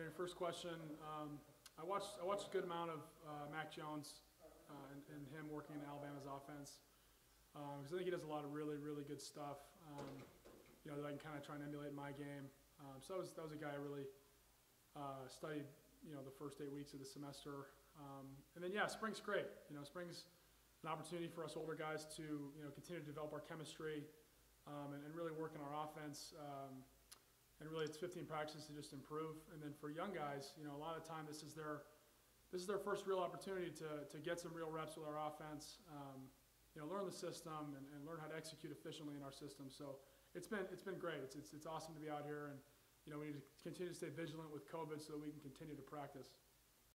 know, your first question, um, I watched, I watched a good amount of, uh, Mac Jones, uh, and, and him working in Alabama's offense. Um, cause I think he does a lot of really, really good stuff, um, you know, that I can kind of try and emulate in my game. Um, so that was, that was a guy I really, uh, studied, you know, the first eight weeks of the semester. Um, and then, yeah, spring's great. You know, spring's an opportunity for us older guys to, you know, continue to develop our chemistry, um, and, and really work on our offense. And really, it's 15 practices to just improve. And then for young guys, you know, a lot of time this is their, this is their first real opportunity to, to get some real reps with our offense. Um, you know, learn the system and, and learn how to execute efficiently in our system. So it's been, it's been great. It's, it's, it's awesome to be out here and, you know, we need to continue to stay vigilant with COVID so that we can continue to practice.